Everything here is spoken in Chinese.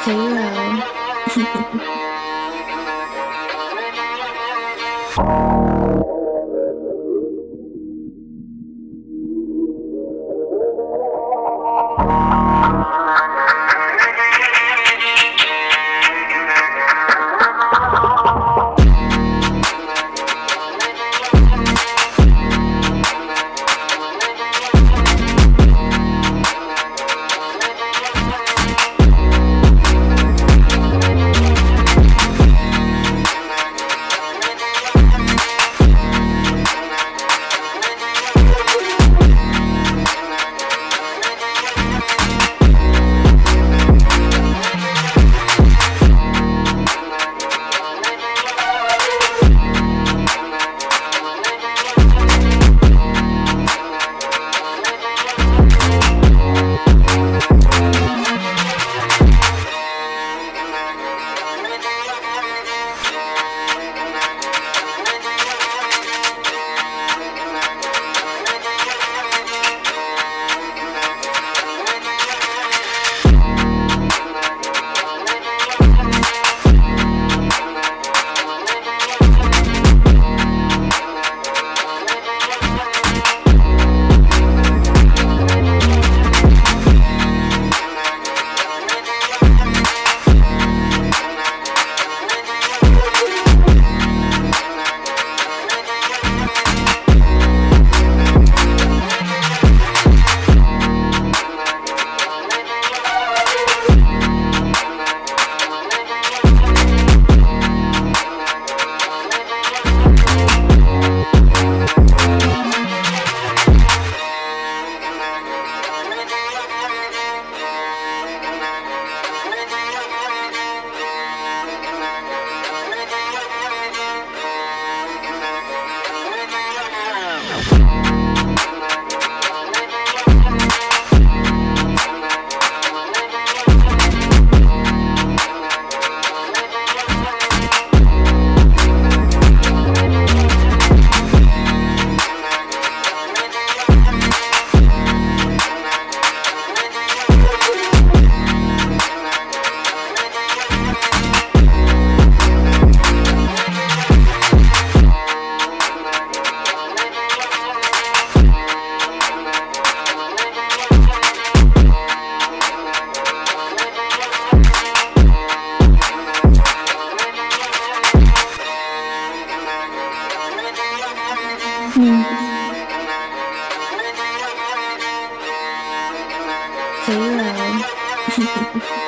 Cool. 嗯。可以了。